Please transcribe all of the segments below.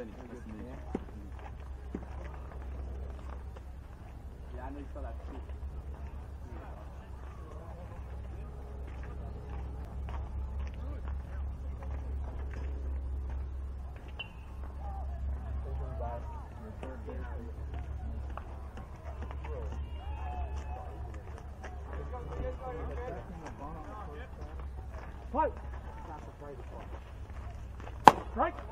الثانية يعني طلعت شوف Fight! Strike!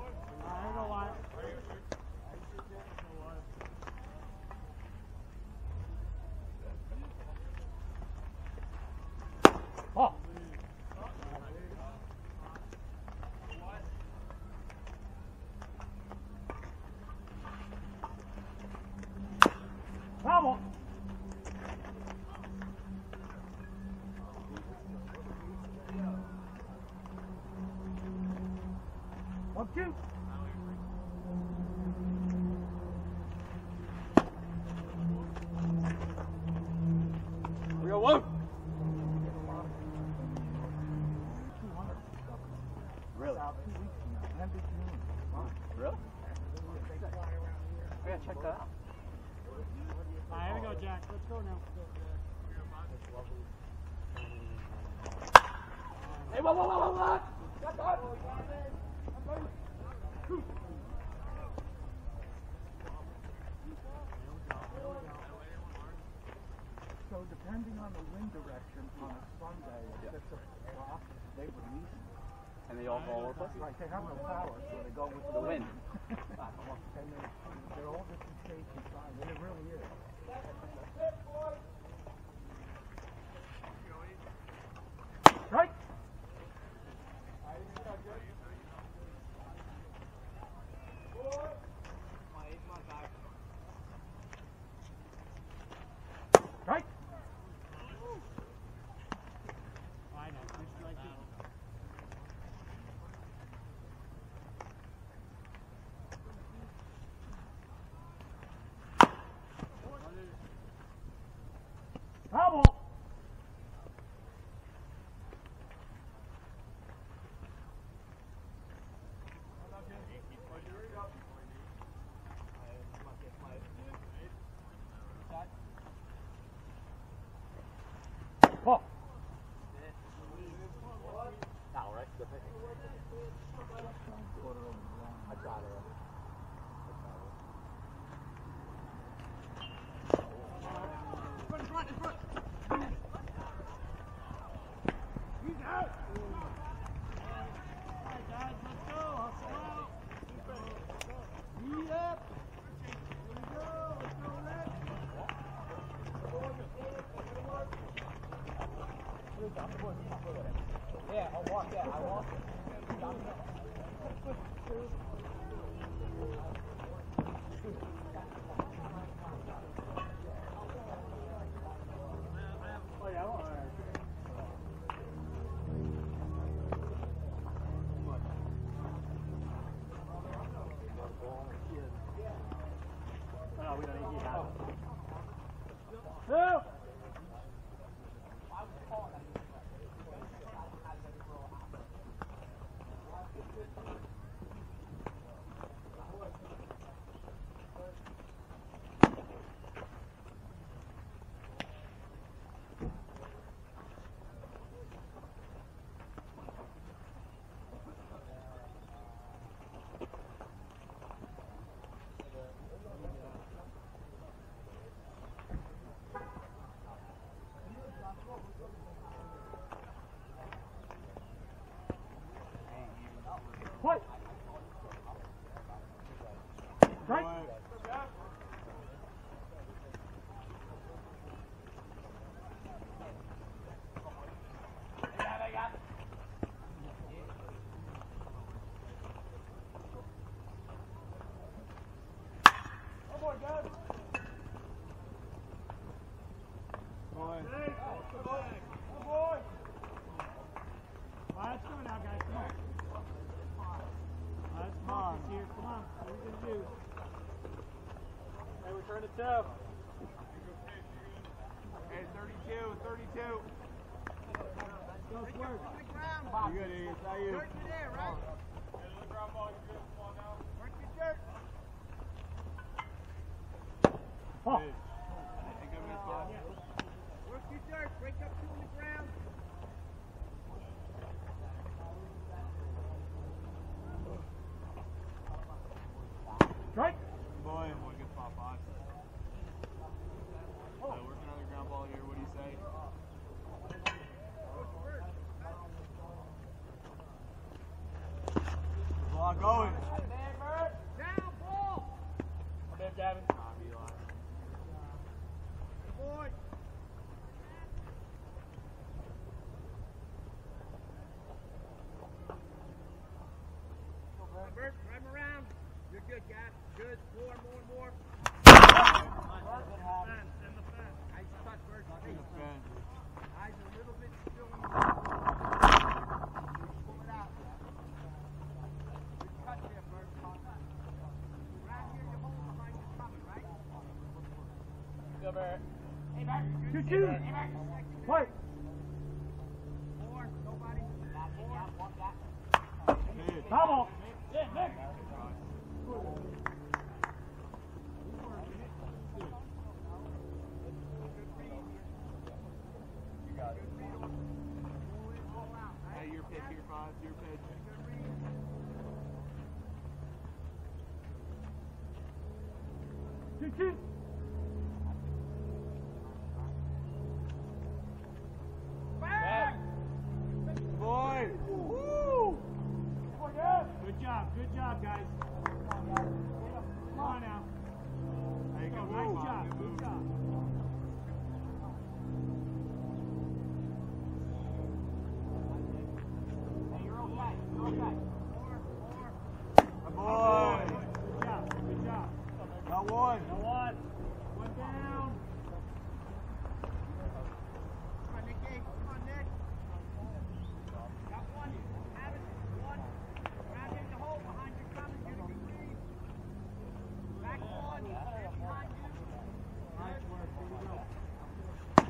And they all go over? Right, they have no power, so they go with the, wind. They're all different shapes and sizes. Yeah, I'll walk that. I walk. You good, Ian? How you? on, going. too.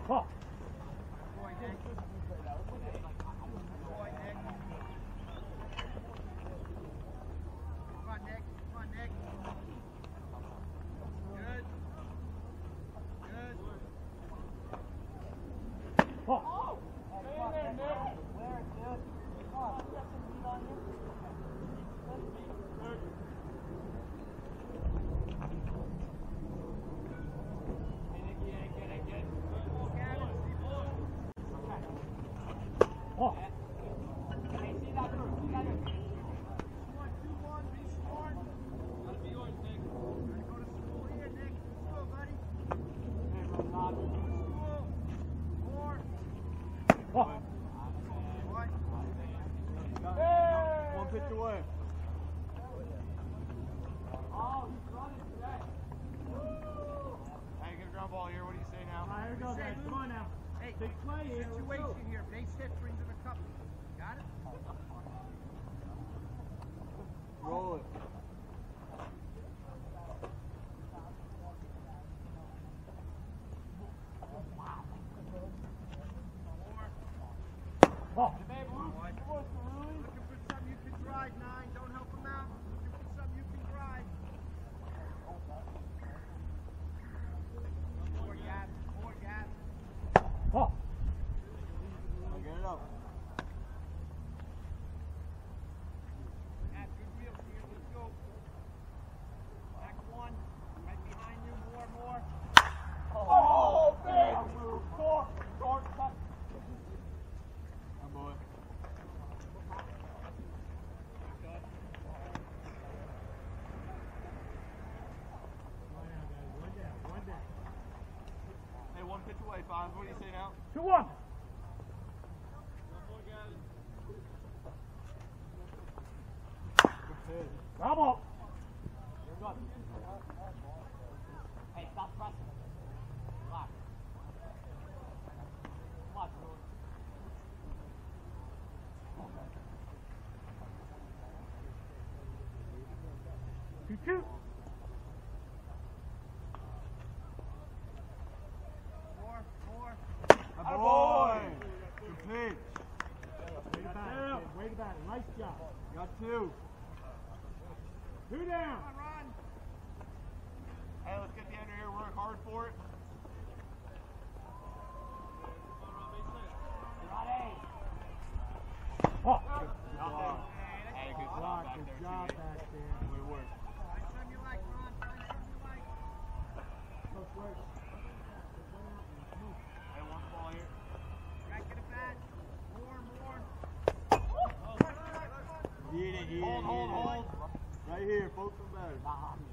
操 step into the Miles, what do you say now? Two one. Bravo. Two. Nice job. Got two. Two down. Come on, Hey, let's get the under here. Work hard for it. Ready. Oh, good. Hey, good good job back there. We work. You like, Ron. You like. Work. Right here, folks, them better.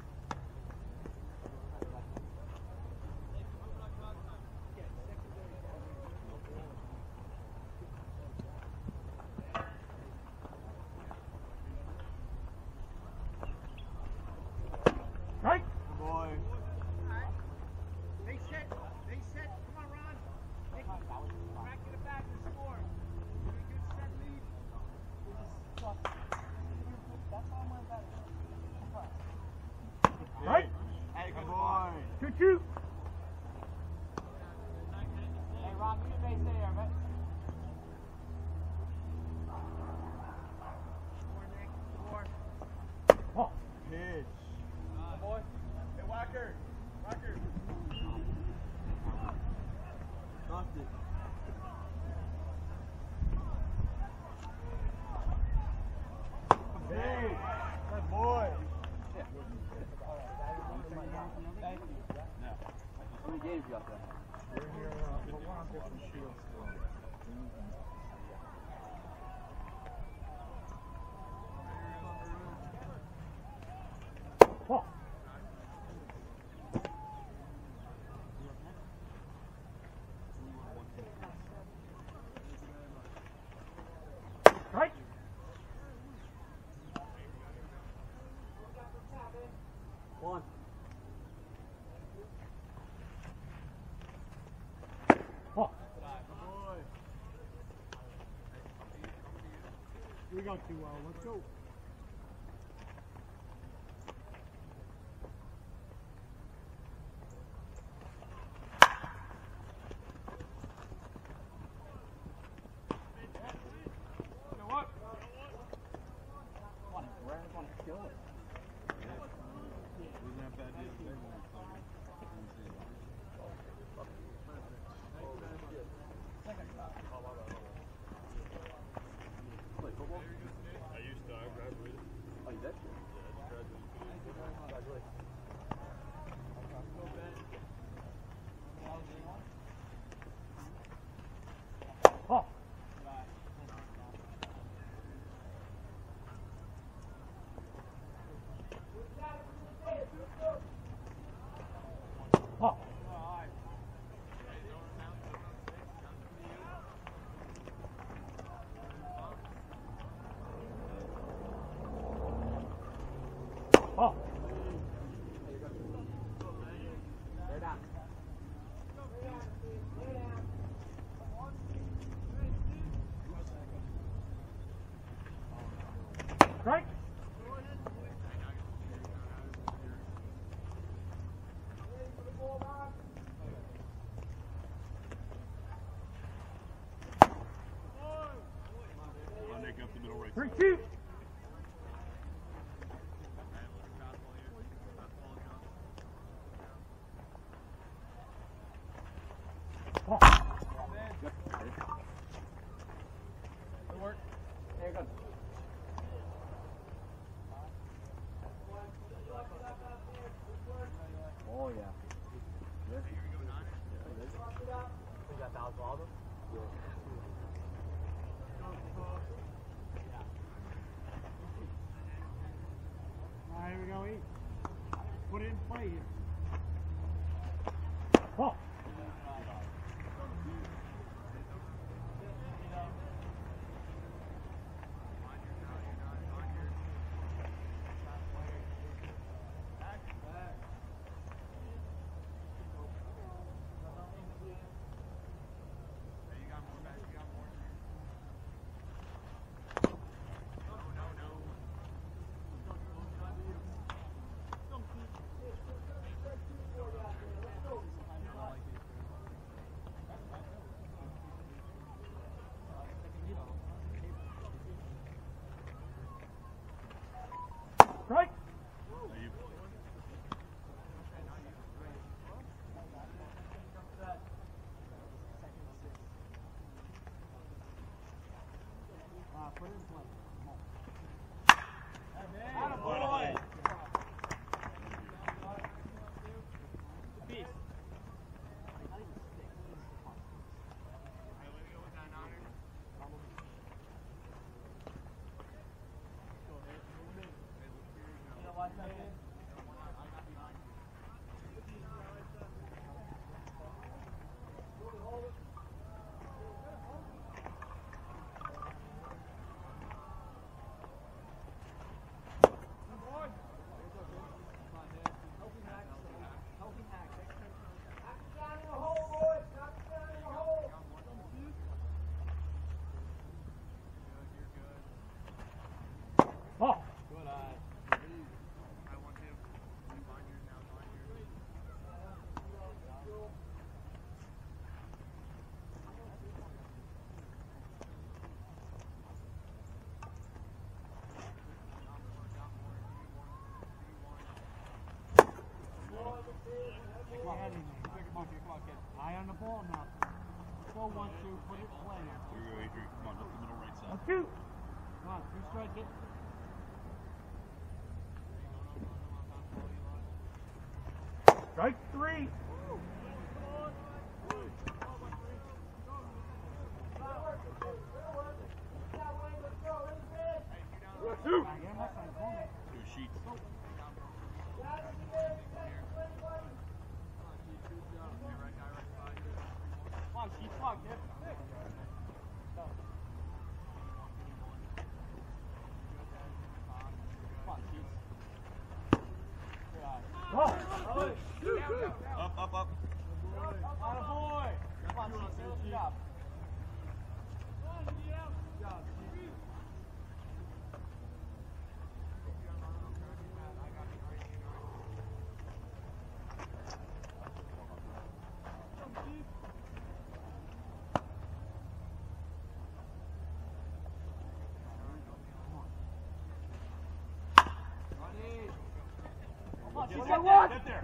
working out too well. Let's go. Come. out of here. Eye on the ball now. Go one, two, put it play. Here you go, Adrian. Come on, up the middle right side. One, two. Come on, two strike it. Strike three. Get there.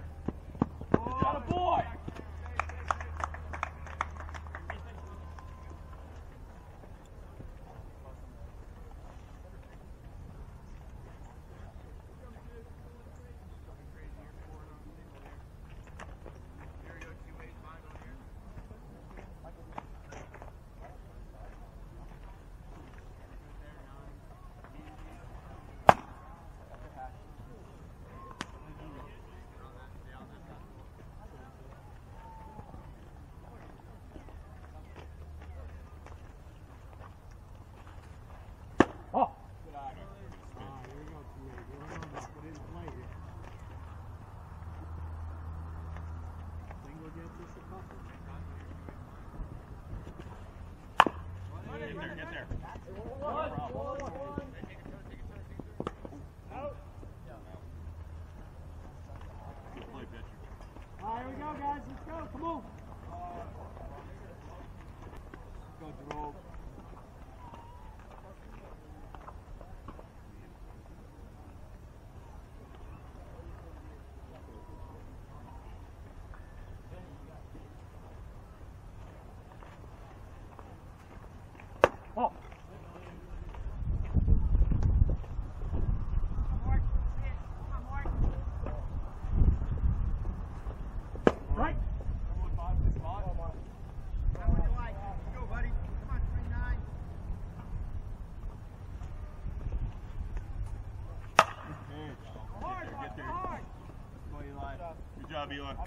be like,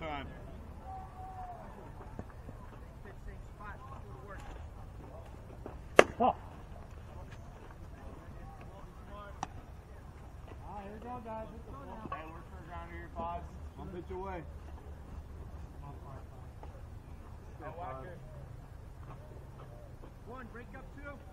time. Oh. Ah, here we go, guys. Hey, work for here, One pitch away. One, break up two.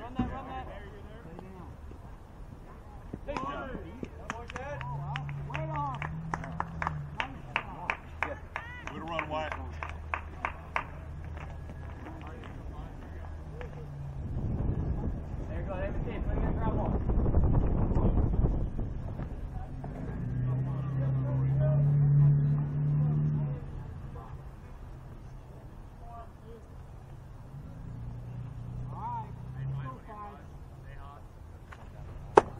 Run that, run that. Good job. Wait off. Way to run, Wyatt. There you go, have a team. Let me get grab one.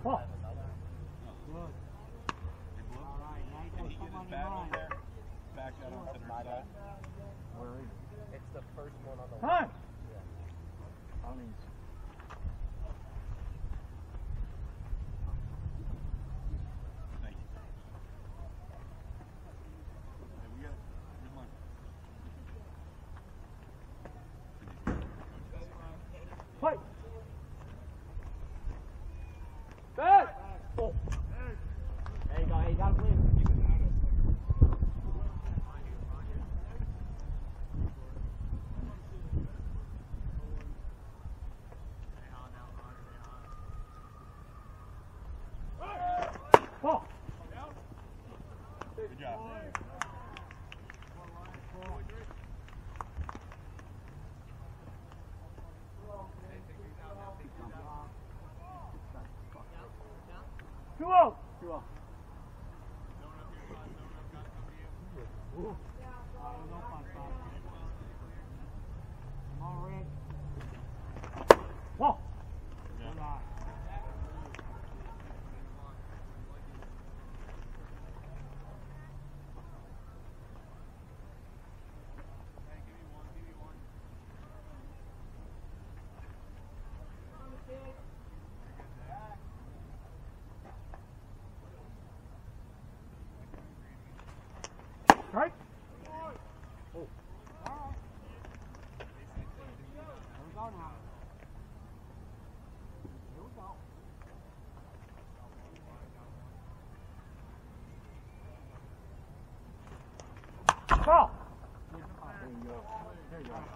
Ball. Can he get his bat over there? Back out on center side. It's the first one on the Time. I mean, Thank you. Hey, we got it. Here's mine. fight. Good! Oh. There you go, hey, you gotta win. Ball. Good job. Two out. Two off. Come on, Rick. Ball. Good eye. Right? There we go now. Here we go. Ball. Gotcha, boy. Just six bucks. It's a touch. That happened. Six bucks. Not cheap anymore.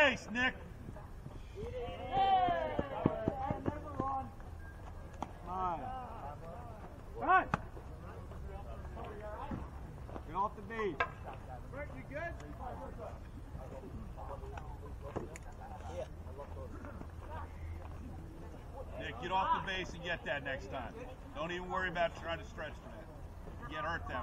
face, Nick. Get off the Nick, get off the base and get that next time. Don't even worry about trying to stretch to that. Get hurt that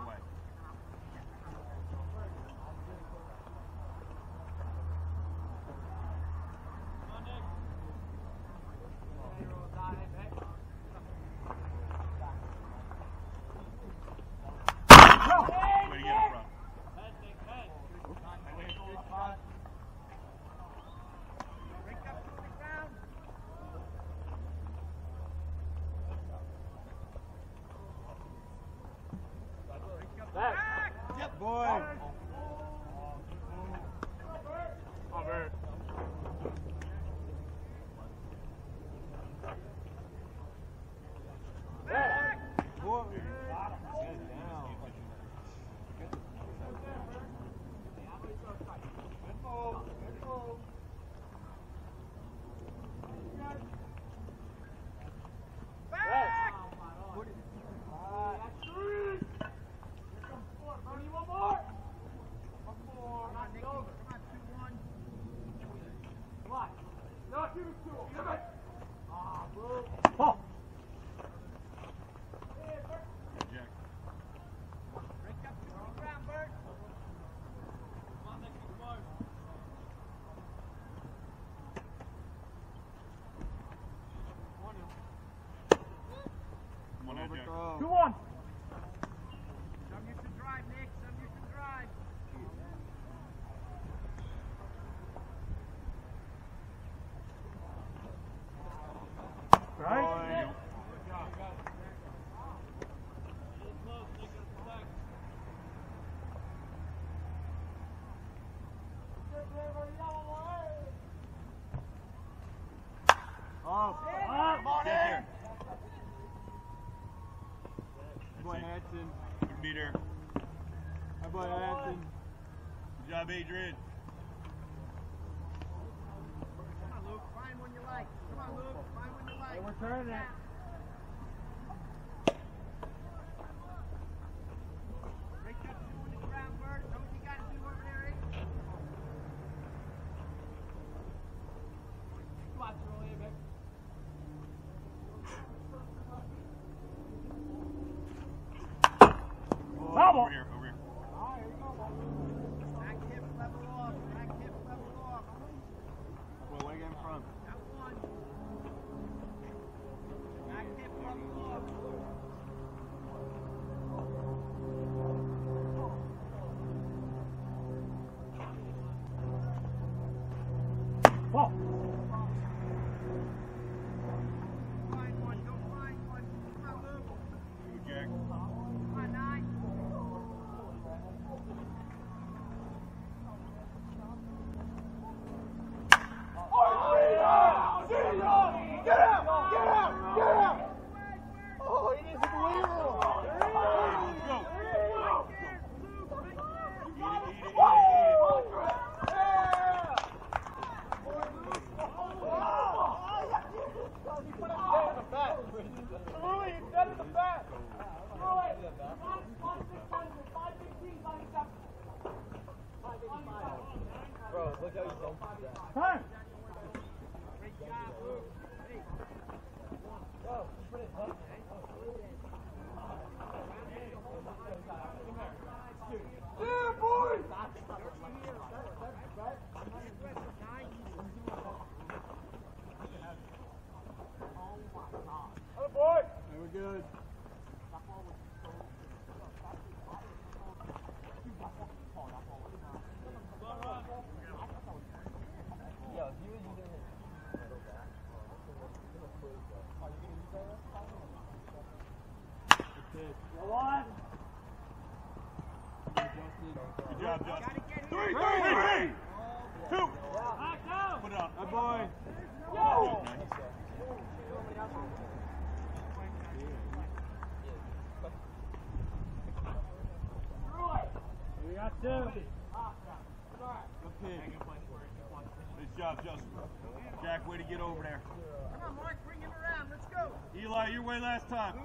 down. Who on. play, Anthony. Good job, Adrian. Come on, Luke. Find one you like. Come on, Luke. Find one you like. Hey, we're turning it. job, Justin. Jack, way to get over there. Come on, Mark, bring him around. Let's go. Eli, your way last time.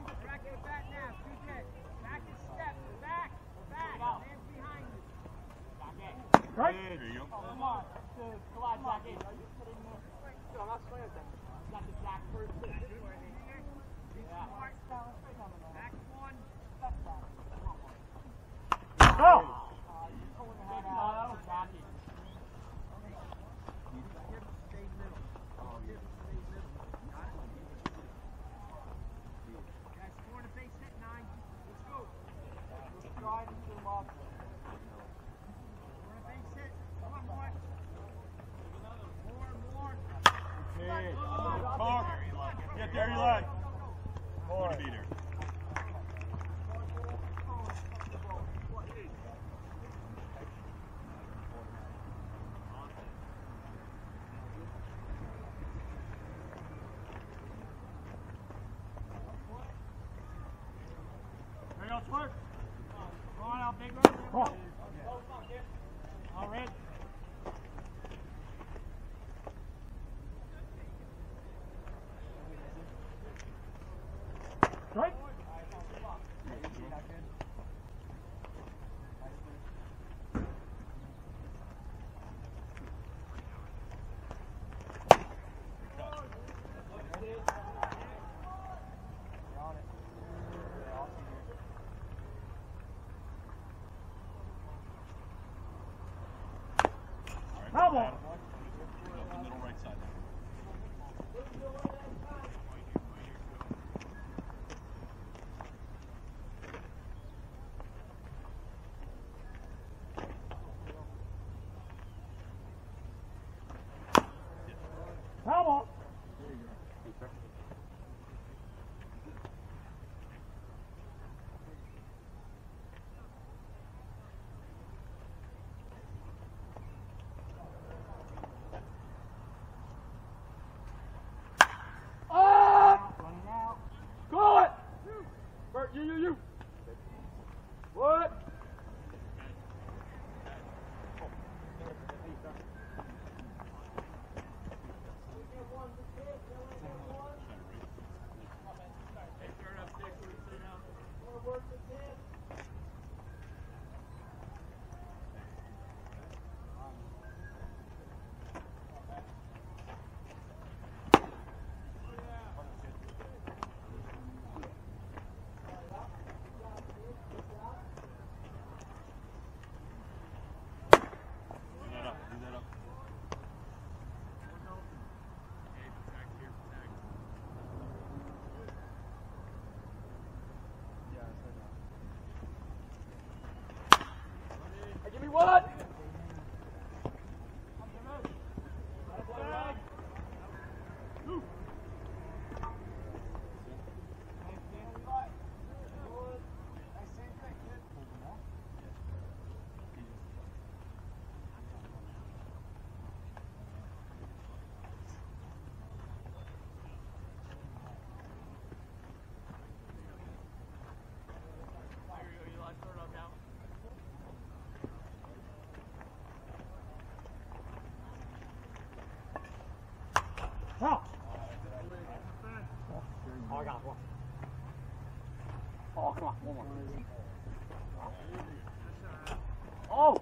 Oh!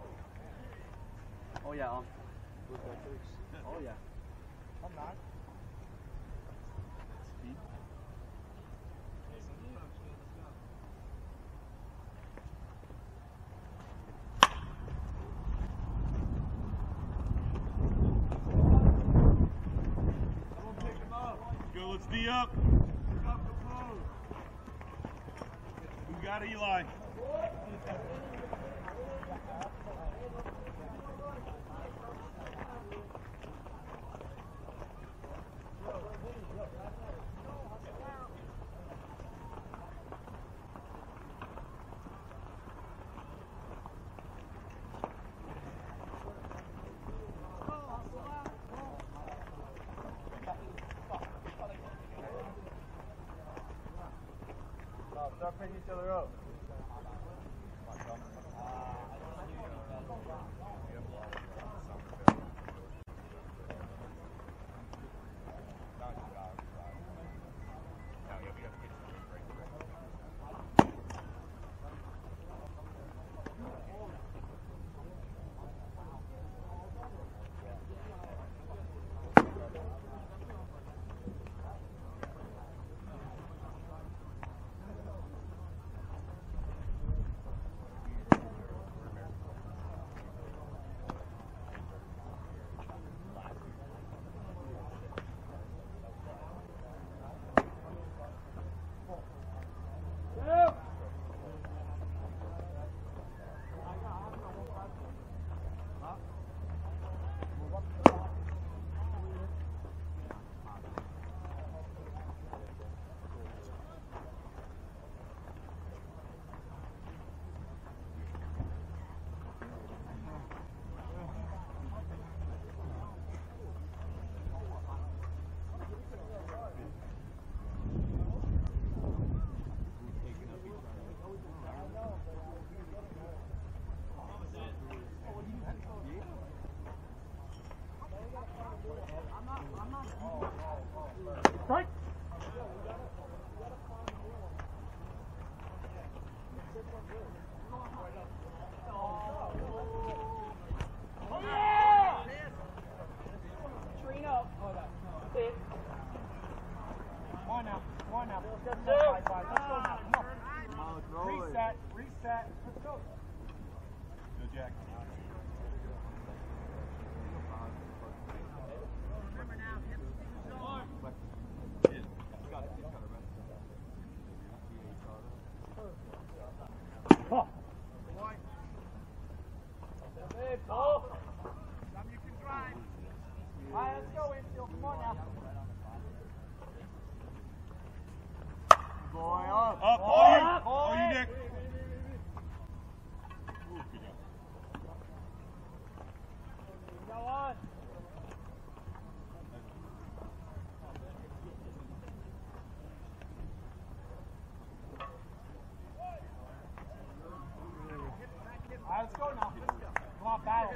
Oh yeah, um. Oh yeah. I'm not. Stop picking each other up.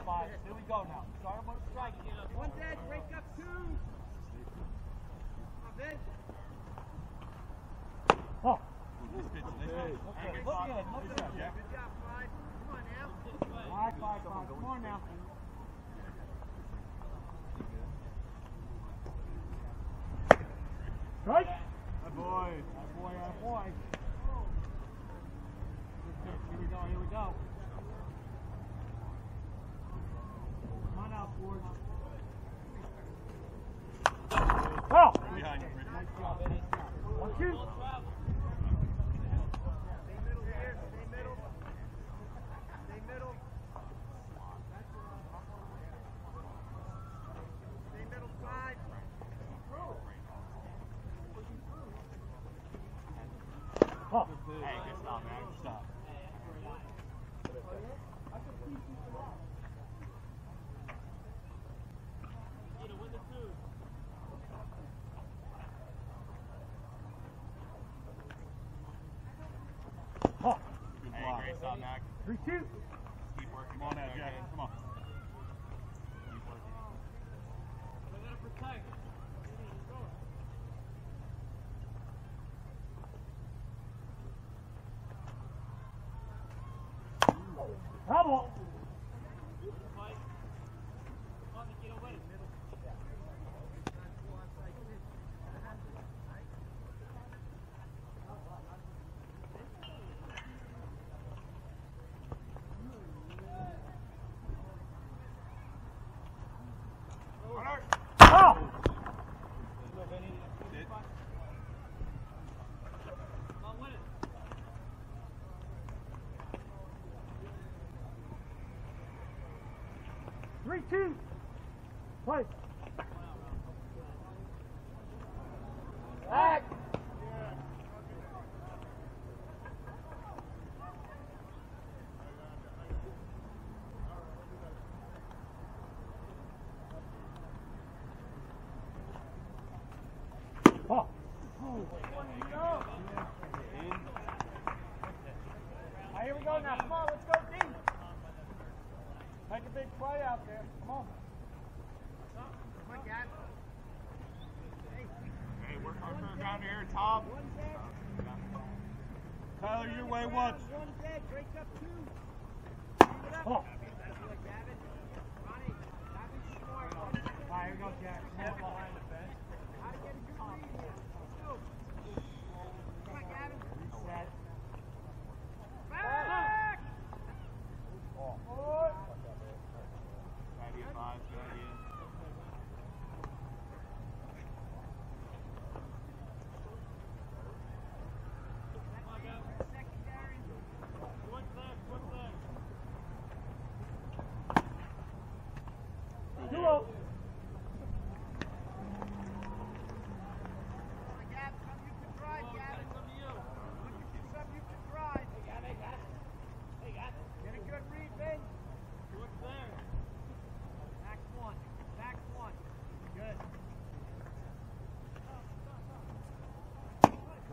five. Three, two. Keep working. Come on now, Jack. Come on. Keep working. I gotta protect. Come on. 嗯 there, Tom. Tyler, your way once. One up two.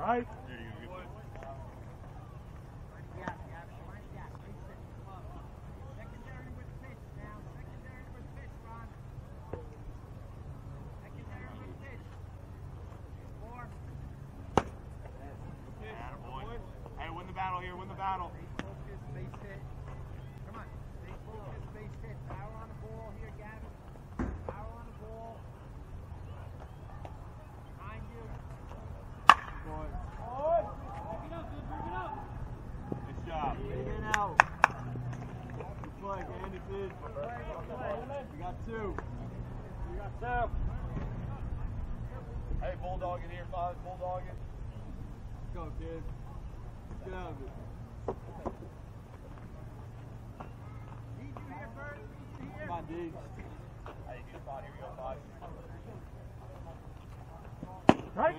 Right? dude. Get out of it. Need you here, Need you here. Come on, dude. How you? Here we go, Right?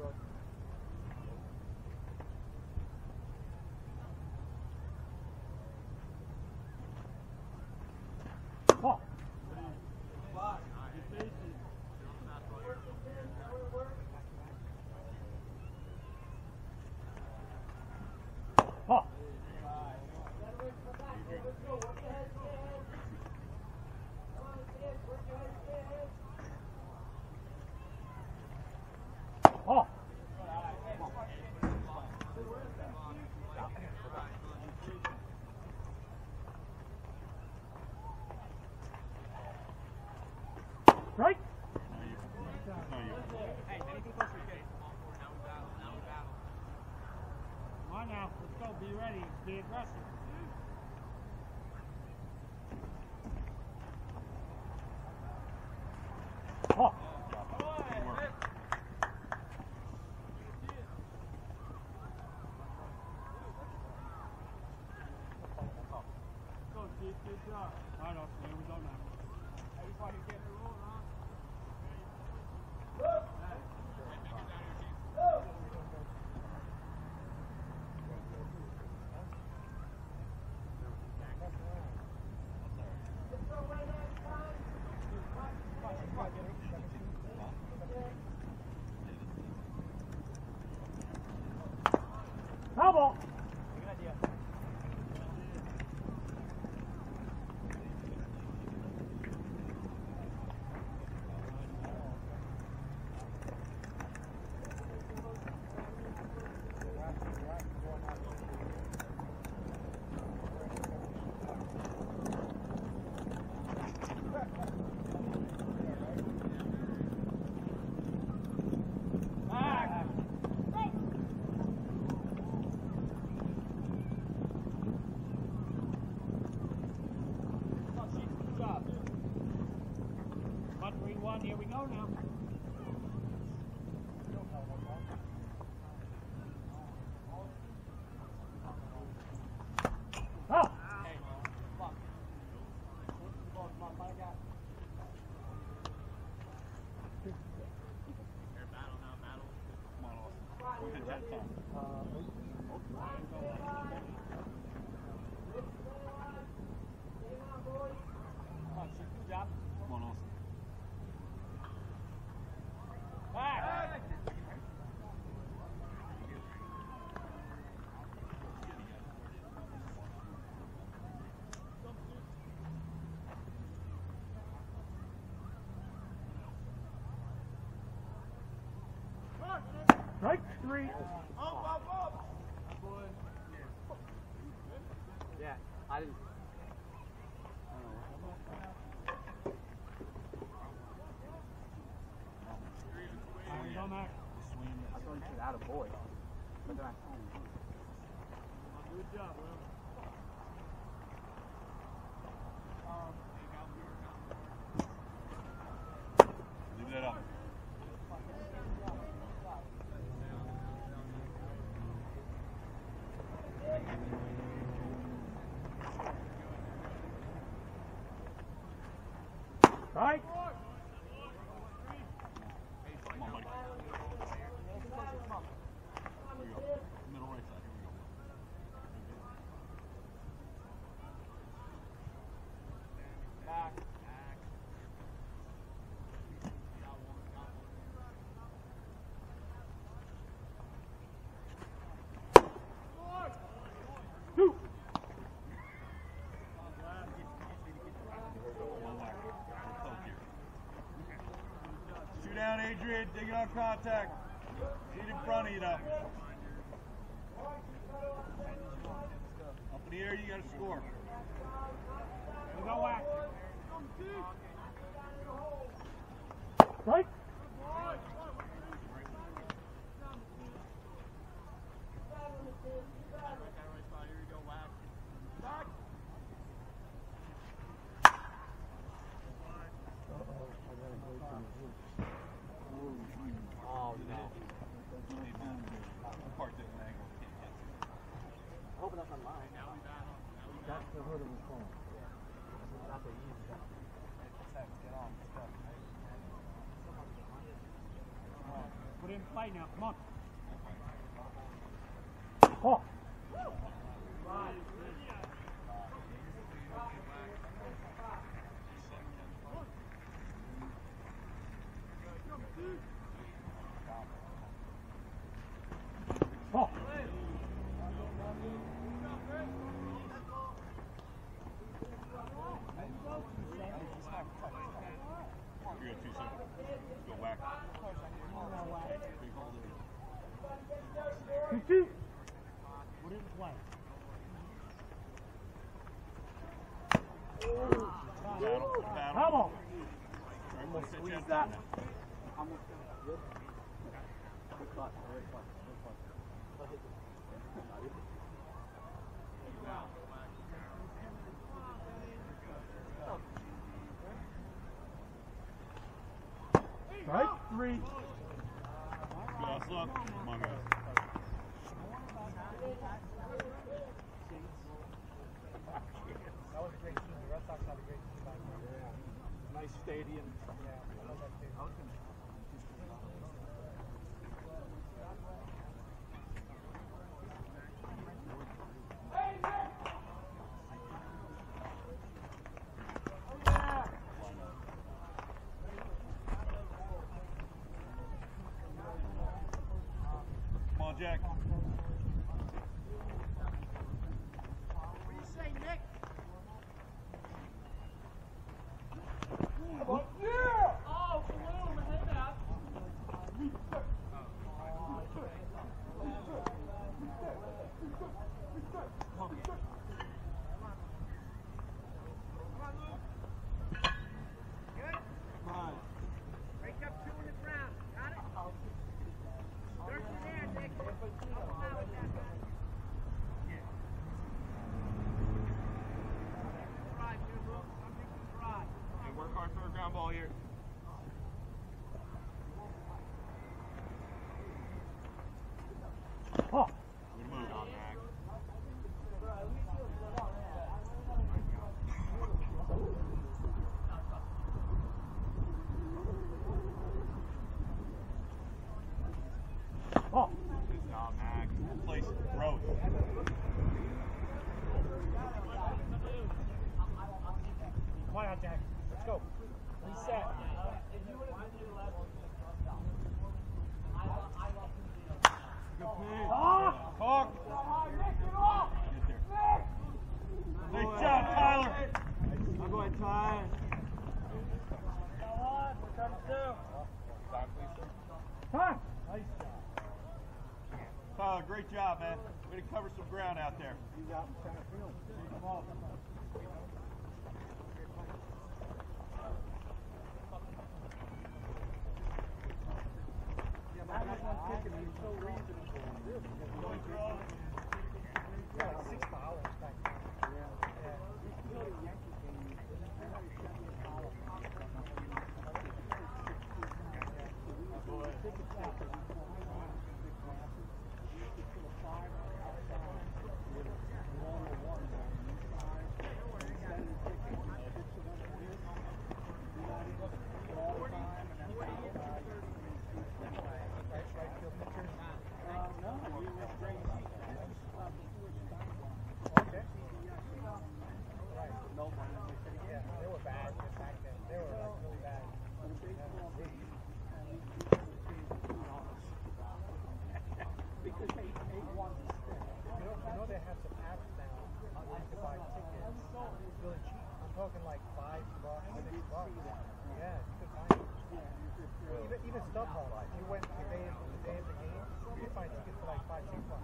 bro. 号。go now. Strike three. Up, up, up. Yeah, I didn't. I thought you out of boy. Good job, Will. Right? Adrian digging on contact. Feet in front of you now. Up in the air, you got to score. There's no. Right? Thank you. never heard of him before. That's what he is. Get on. Put him play now. Come on. Oh. ground ball here. no reason for this. think it's like five, six, five.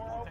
tomorrow.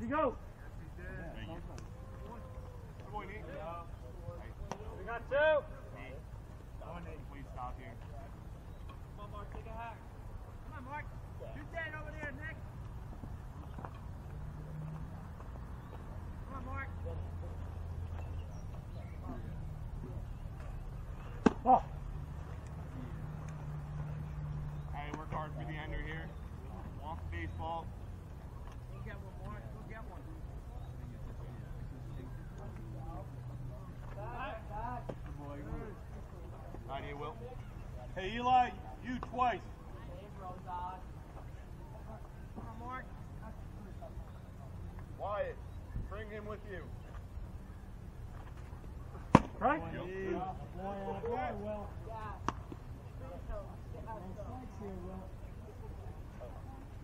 Ready to go. Yes, he did. Yeah, we got two. you will. Hey, Eli, you twice. Wyatt, bring him with you. Right? Boy, yeah. Boy, uh, boy, well.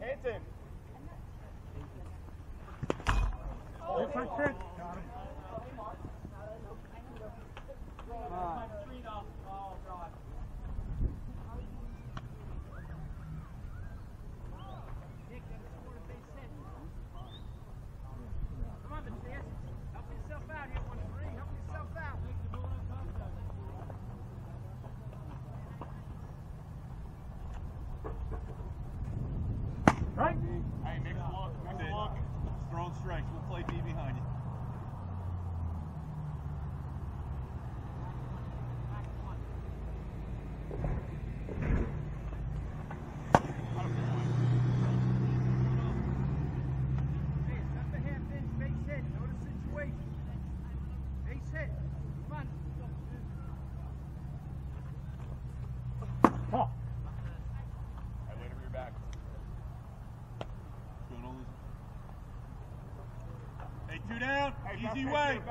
Hanson. Oh. Different. Rocky way.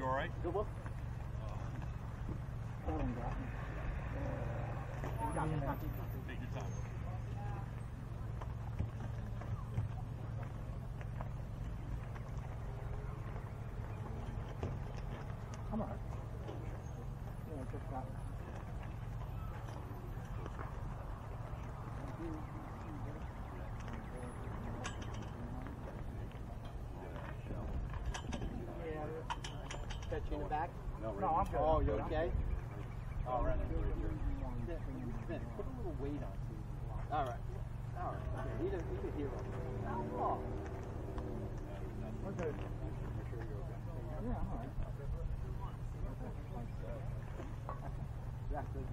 You all right? Good. Well, in the back? No, no I'm good. Oh, you okay? All right. Put a little weight on. All right. All right. Okay. He's a, he's a hero. Oh. Okay. Yeah, all right. That's good.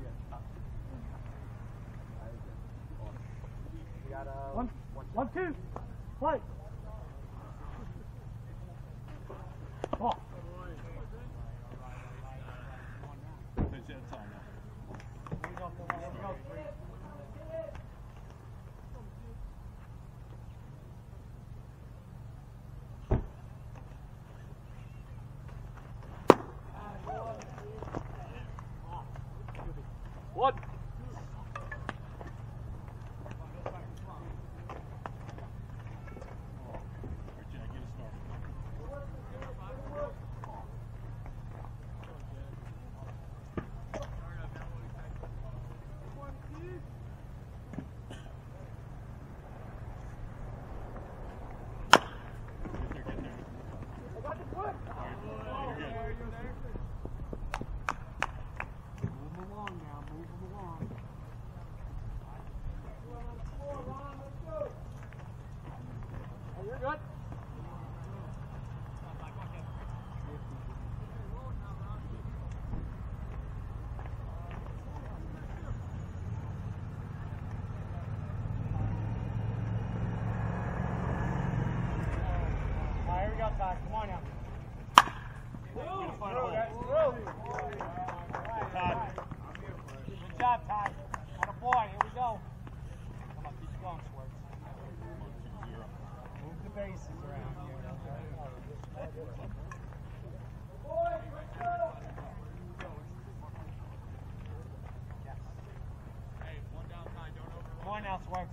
announce why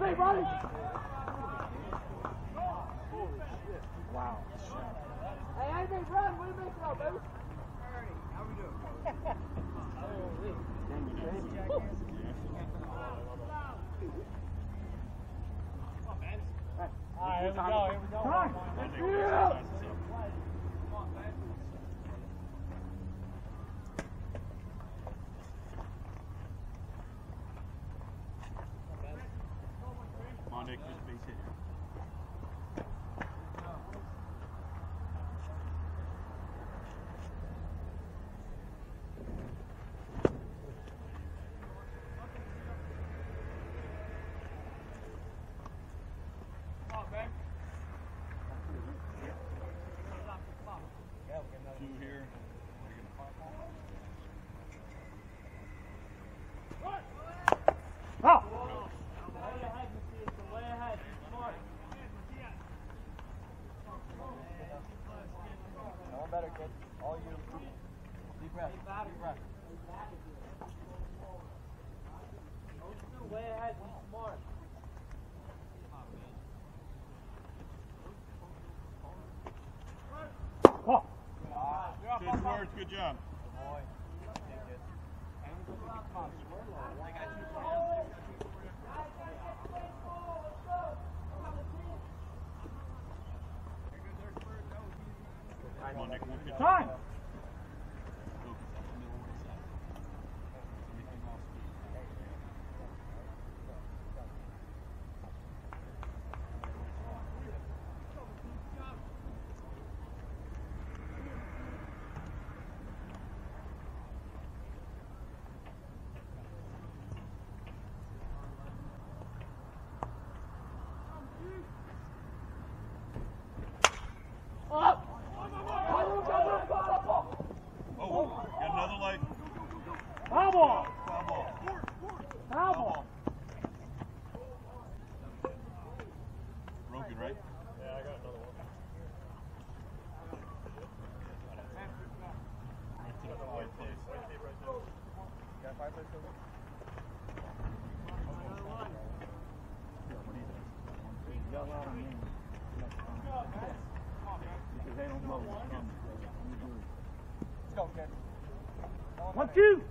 me, buddy! we're you here we go, here we go. Come on! Come on, Nick, just base hit here. Two here. Oh. No one better, kid. All you. Deep breath. Deep breath. Way ahead, be smart. Oh. Good work, good job. Boy. Come on, Nick, one pitch. Time. Focus up the middle right side. Everything else. Oh, got another leg. Foul ball. Foul ball. Foul ball. Broken, right? Yeah, I got another one. Right to the white place. Got five plates over? Let's go, kid. One,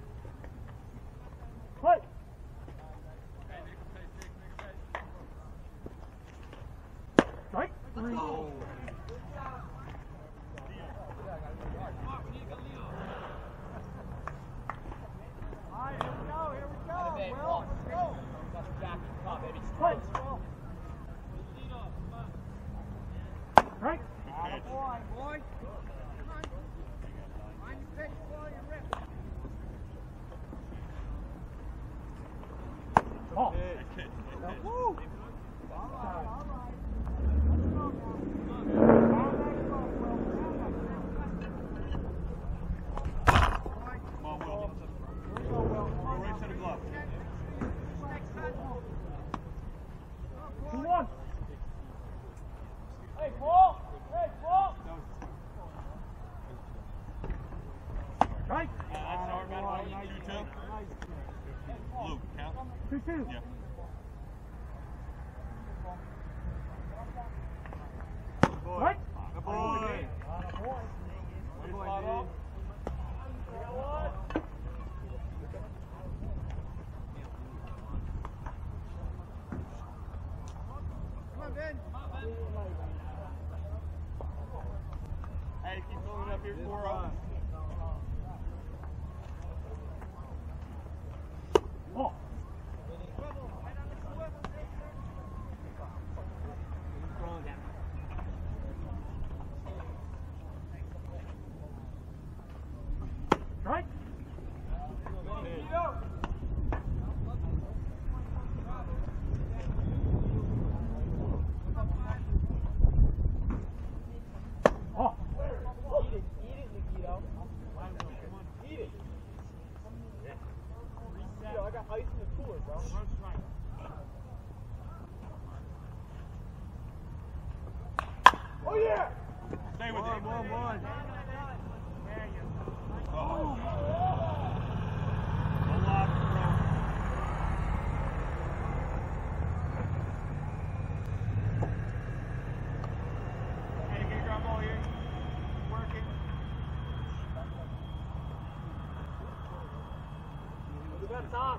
Come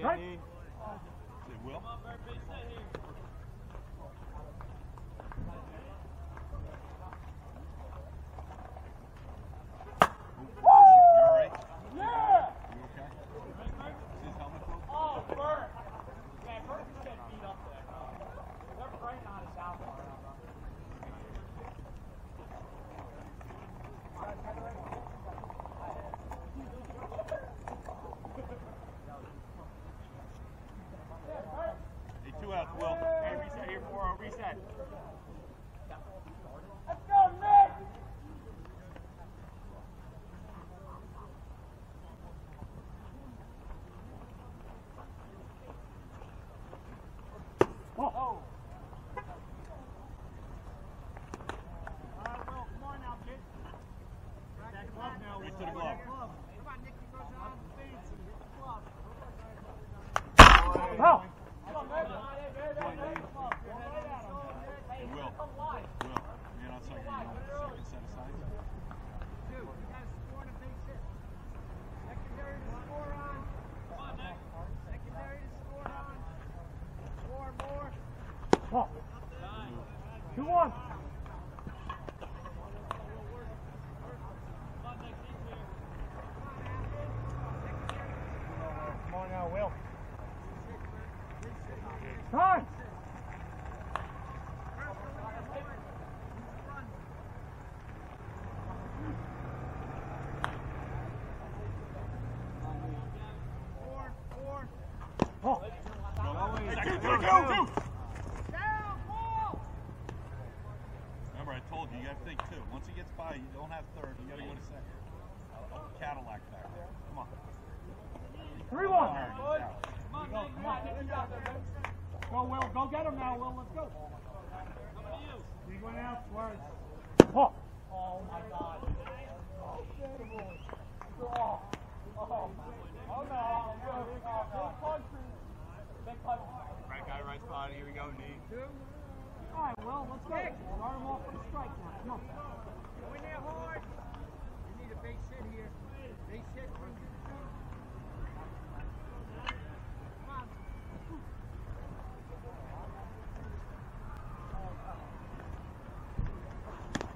Kenny. Right. Say Will. Oh, oh my God. Oh, no. Right guy, right spot. Here we go. All right, well, let's go. Start him off strike now. Come on. Going there hard. You need a base hit here. Base hit brings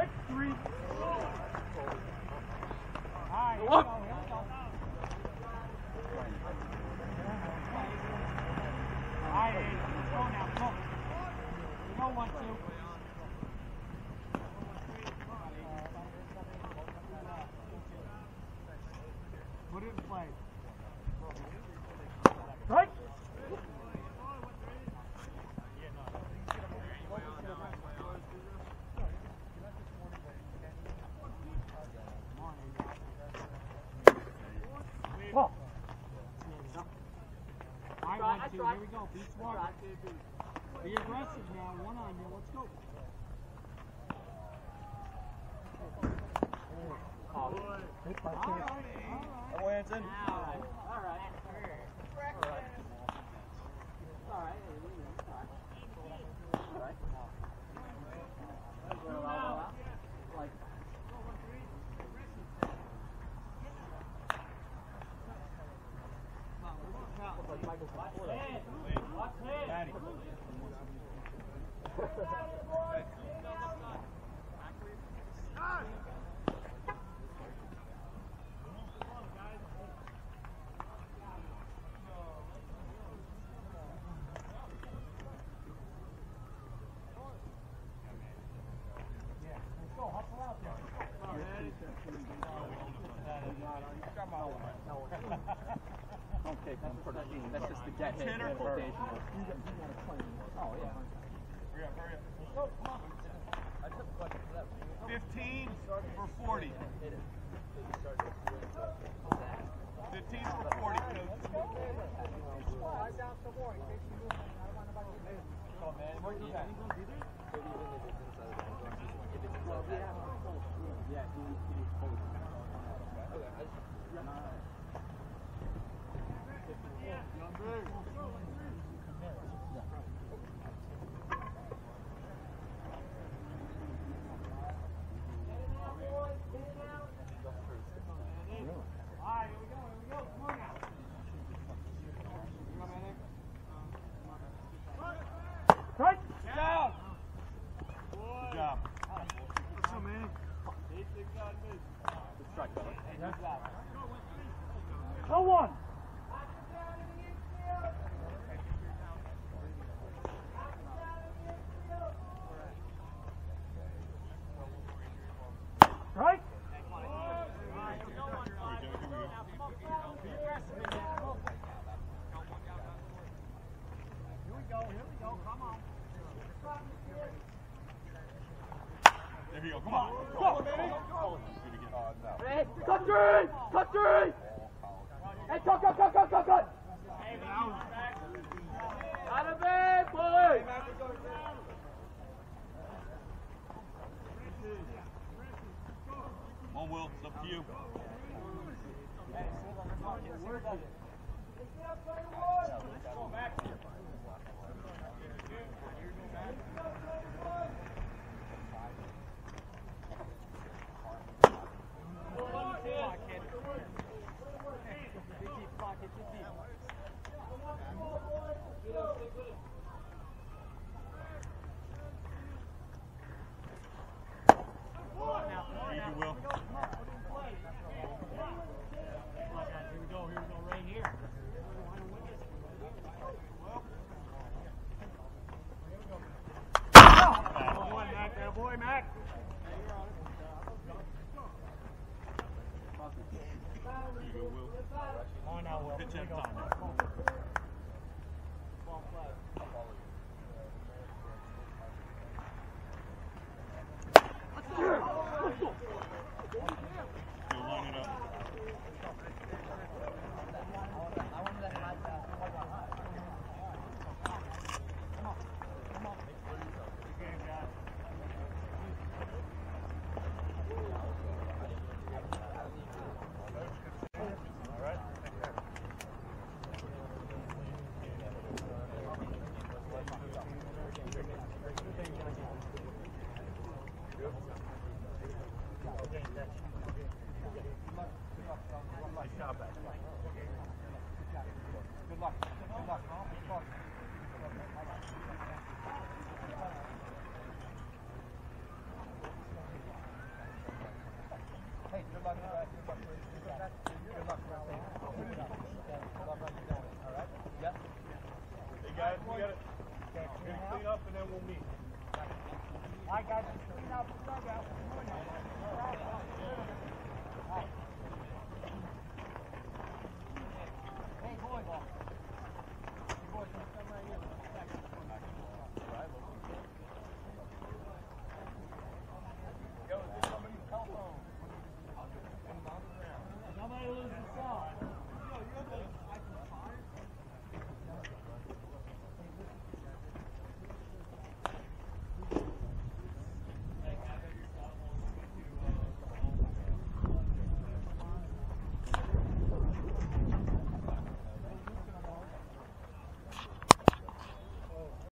Right three. Two. Here we go. Be smart. Be aggressive now. One on you. Let's go. Oh, hit by all right. All right. Oh, in. All right. All right. All right. All right. All right. All right. Michael. flotation. Oh, yeah. It's up to you. Hey, sit the Get up, get. Up and then we'll